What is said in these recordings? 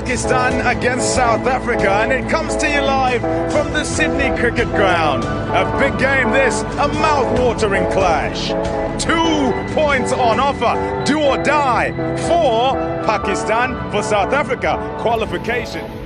Pakistan against South Africa, and it comes to you live from the Sydney Cricket Ground. A big game this, a mouth-watering clash. Two points on offer, do or die, for Pakistan, for South Africa, qualification.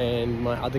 and my other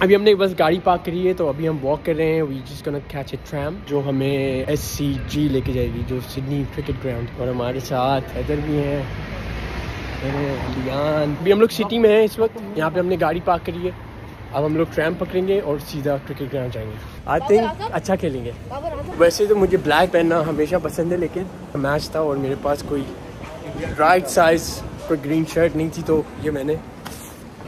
ابھی ہم نے بس گاڑی park کری ہے تو ابھی ہم واک کر رہے ہیں. وی جس کیچ اے ٹرام جو ہمیں ایس سی جی لے کے جائے گی جو سڈنی کرکٹ گراؤنڈ اور ہمارے ساتھ حیدر بھی ہیں. ابھی ہم لوگ سٹی میں ہیں اس وقت. یہاں پہ ہم نے گاڑی پارک کری ہے. اب ہم لوگ ٹرام پکڑیں گے اور سیدھا کرکٹ گراؤنڈ جائیں گے. آئی تھنک اچھا کھیلیں گے. ویسے تو مجھے بلیک پہننا ہمیشہ پسند ہے لیکن میچ تھا اور میرے پاس کوئی رائٹ سائز کوئی گرین شرٹ نہیں تھی تو یہ میں نے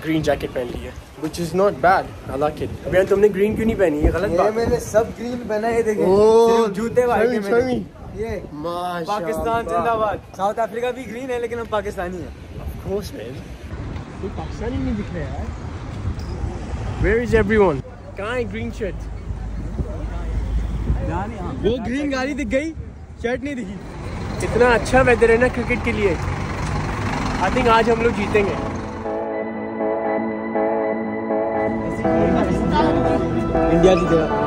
گرین جیکٹ پہن لی ہے۔ وچ از ناٹ بیڈ آئی ابھی تم نے گرین کیوں نہیں پہنی؟ ہے غلط بات میں نے سب گرین بنا ہے دیکھیں۔ oh, صرف جوتے والے میں یہ پاکستان زندہ باد۔ ساؤتھ افریقہ بھی گرین ہے لیکن ہم پاکستانی ہیں۔ پاکستانی نہیں دکھ رہا ہے کہاں ہے گرین شرٹ؟ وہ گرین گاڑی دکھ گئی شرٹ نہیں دکھی۔ اتنا اچھا ویدر ہے نا کرکٹ کے لیے۔ آئی تھنک آج ہم لوگ جیتیں گے۔ India is there.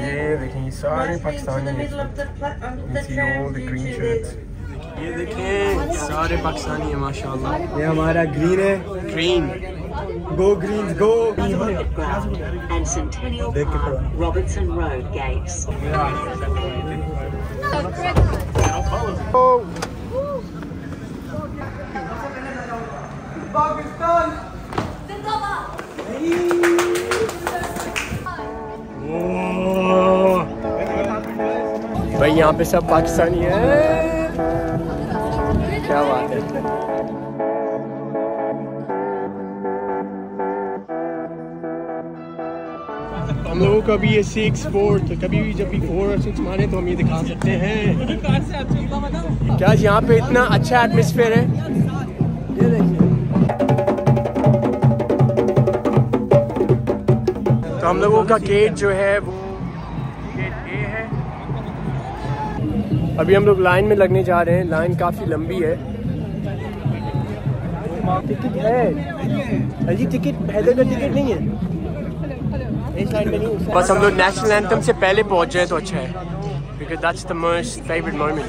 Yeah, they can saw in Pakistan and you can see all the green shirts. یہ دیکھیں سارے پاکستانی ہیں ماشاءاللہ۔ یہ ہمارا گرین ہے۔ Green. Go green go Pakistan بھائی یہاں پہ سب پاکستانی ہیں۔ کیا بات ہے ہم لوگوں کا بھی یہ سکس فور تو کبھی بھی جب بھی فور اور سکس مارے تو ہم یہ دکھا سکتے ہیں۔ کیا جی یہاں پہ اتنا اچھا ایٹموسفیئر ہے؟ تو ہم لوگوں کا گیٹ جو ہے وہ گیٹ اے ہے۔ ابھی ہم لوگ لائن میں لگنے جا رہے ہیں۔ لائن کافی لمبی ہے۔ ٹکٹ ہے۔ ہاں جی ٹکٹ، حیدر کا ٹکٹ نہیں ہے۔ بس ہم لوگ نیشنل اینتھم سے پہلے پہنچ جائیں تو اچھا ہے۔ Because that's the most favourite moment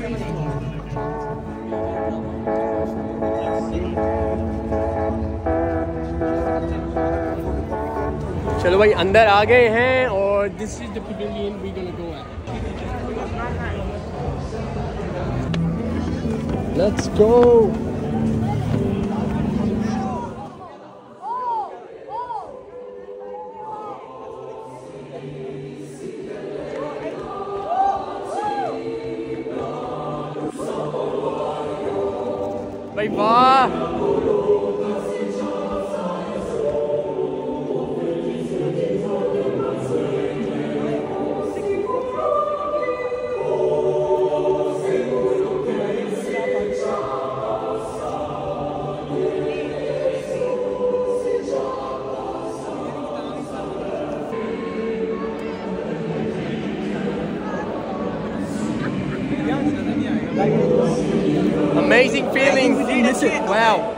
چلو بھائی، اندر آ گئے ہیں اور this is the Putin we gonna go Let's go! Bye bye. Amazing feelings. Wow.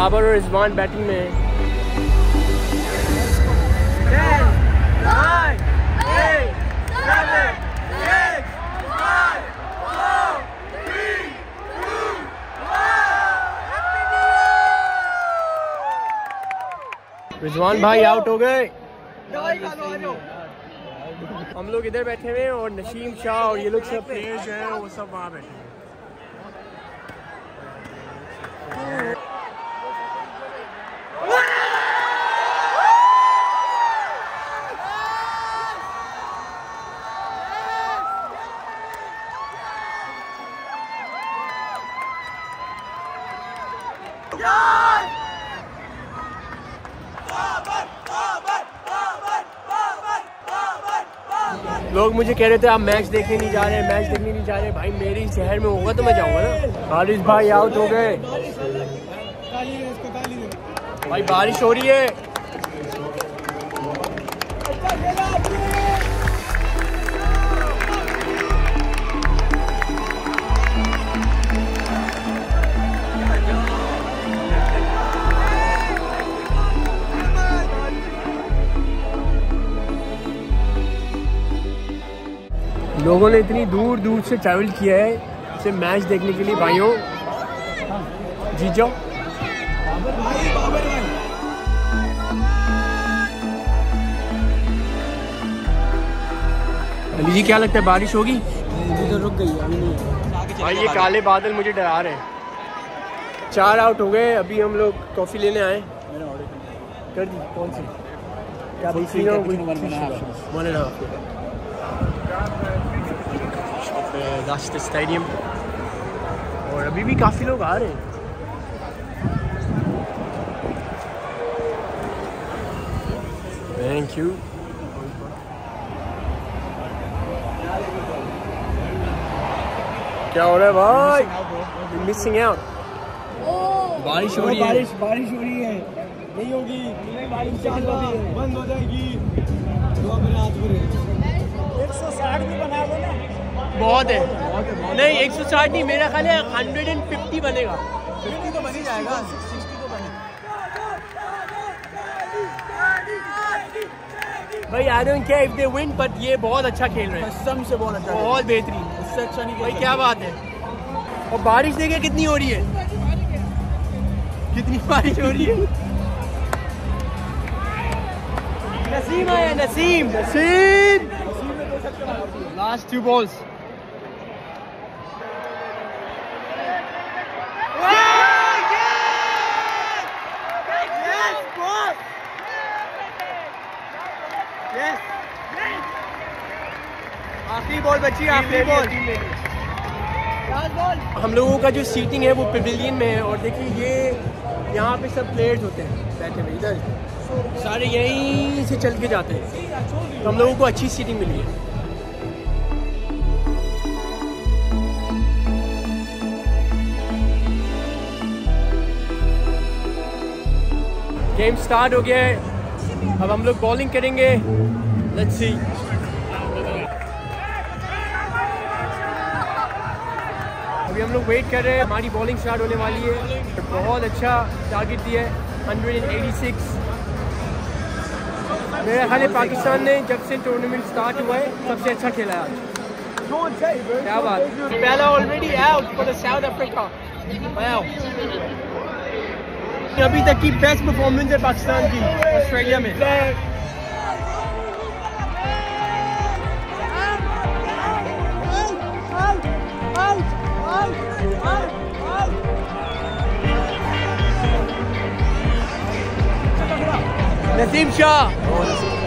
Babar اور رضوان بیٹنگ میں ہیں۔ رضوان بھائی آؤٹ ہو گئے۔ ہم لوگ ادھر بیٹھے ہوئے ہیں اور نشیم شاہ اور یہ لوگ سب۔ پلیئرز ہیں، وہ سب وہاں بیٹھے ہیں۔ لوگ مجھے کہہ رہے تھے آپ میچ دیکھنے نہیں جا رہے میچ دیکھنے نہیں جا رہے۔ بھائی میری شہر میں ہوگا تو میں جاؤں گا نا۔ خالد بھائی آؤٹ ہو گئے۔ بھائی بارش ہو رہی ہے۔ لوگوں نے اتنی دور دور سے ٹریول کیا ہے صرف میچ دیکھنے کے لیے بھائیوں جیت جاؤ۔ علی جی کیا لگتا ہے بارش ہوگی؟ رک گئی بھائی یہ کالے بادل مجھے ڈرا رہے ہیں۔ چار آؤٹ ہو گئے ابھی ہم لوگ کافی لینے آئے۔ کر دی کون سی؟ Rashid Stadium. اور ابھی بھی کافی لوگ آ رہے ہیں۔ تھینک یو کیا ہو رہا ہے بھائی؟ مسنگ آؤٹ بارش ہو رہی ہے۔ بارش بارش ہو رہی ہے۔ نہیں ہوگی۔ بارش بند ہو جائے گی۔ ایک سو ساٹھ بھی بنا دو نا۔ بہت ہے۔ نہیں ایک سو ساٹھ نہیں میرا خیال ہے ہنڈریڈ اینڈ ففٹی بنے گا۔ ففٹی تو بن ہی جائے گا۔ سکسٹی تو بنے۔ بھائی I don't care if they won but یہ بہت اچھا کھیل رہے ہیں۔ قسم سے بہت اچھا۔ بہت بہترین۔ اس سے اچھا نہیں بھائی کیا بات ہے؟ اور بارش دیکھے کتنی ہو رہی ہے۔ کتنی بارش ہو رہی ہے؟ نسیم آیا Naseem. Naseem. Last two balls آخری بال بچی آخری بال ہم لوگوں کا جو سیٹنگ ہے وہ پیویلین میں ہے اور دیکھیے یہ یہاں پہ سب پلیئرز ہوتے ہیں، بیٹھے ہوئے، ادھر۔ سارے یہیں سے چل کے جاتے ہیں۔ ہم لوگوں کو اچھی سیٹنگ ملی ہے۔ گیم سٹارٹ ہو گیا ہے۔ اب ہم لوگ بالنگ کریں گے۔ لیٹس سی ہم لوگ ویٹ کر رہے ہیں۔ ہماری بالنگ سٹارٹ ہونے والی ہے۔ بہت اچھا ٹارگیٹ دیا ہے۔ ہنڈریڈ اینڈ ایٹی سکس میرا خیال ہے پاکستان نے جب سے ٹورنامنٹ سٹارٹ ہوا ہے سب سے اچھا کھیلا ہے آج۔ کیا بات۔ پہلا آلریڈی آؤٹ ساؤتھ افریقہ ابھی تک کی بیسٹ پرفارمنس ہے پاکستان کی آسٹریلیا میں۔ نسیم شاہ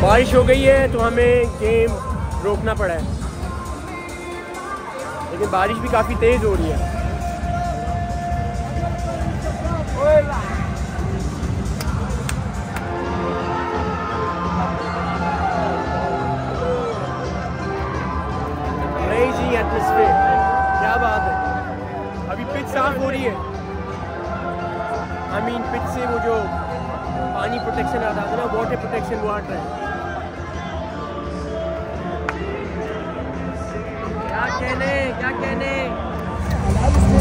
بارش ہو گئی ہے تو ہمیں گیم روکنا پڑا ہے۔ لیکن بارش بھی کافی تیز ہو رہی ہے۔ کیا بات ہے۔ ابھی پچ صاف ہو رہی ہے۔ پچ سے وہ جو پانی پروٹیکشن آتا تھا نا واٹر پروٹیکشن وہ ہٹ رہا ہے۔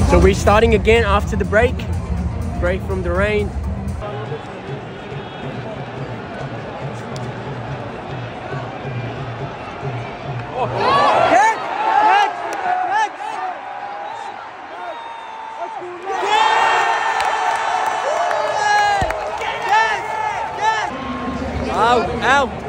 So we're starting again after the break. Break from the rain. Out, out.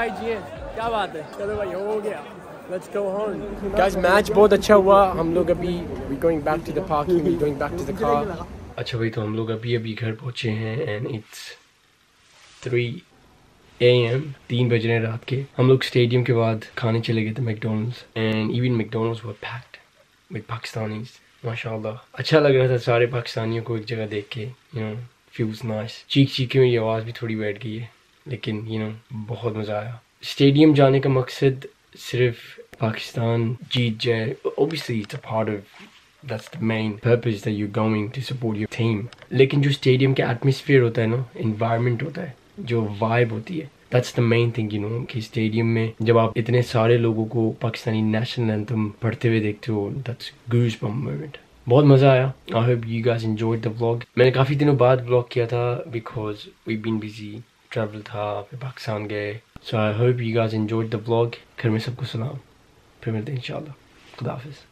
بھائی جیے کیا بات ہے؟ چلو بھائی ہو گیا۔ میچ بہت اچھا ہوا۔ ہم لوگ ابھی we going back to the parking we going back to the car اچھا بھائی تو ہم لوگ ابھی ابھی گھر پہنچے ہیں and it's three A M تین بج رہے ہیں رات کے۔ ہم لوگ اسٹیڈیم کے بعد کھانے چلے گئے تھے McDonald's and even McDonald's وہ پیکڈ وتھ پاکستانیز ماشاء اللہ اچھا لگ رہا تھا سارے پاکستانیوں کو ایک جگہ دیکھ کے یو نو فیوز نائس چیخ چیخ کے میری آواز بھی تھوڑی بیٹھ گئی ہے۔ لیکن یو نو بہت مزہ آیا۔ اسٹیڈیم جانے کا مقصد صرف پاکستان جیت جائے obviously it's a part of that's the main purpose that you going to support your team لیکن جو اسٹیڈیم کا ایٹماسفیئر ہوتا ہے نا انوائرمنٹ ہوتا ہے، جو وائب ہوتی ہے that's the main thing you know کہ اسٹیڈیم میں جب آپ اتنے سارے لوگوں کو پاکستانی نیشنل اینتھم پڑھتے ہوئے دیکھتے ہو دیٹس گوز بم مومنٹ بہت مزہ آیا۔ I hope you guys enjoy the blog میں نے کافی دنوں بعد بلاگ کیا تھا because we been busy travel تھا پھر پاکستان گئے so I hope you guys enjoy the blog گھر میں سب کو سلام پھر ملتے ہیں ان شاء اللہ خدا حافظ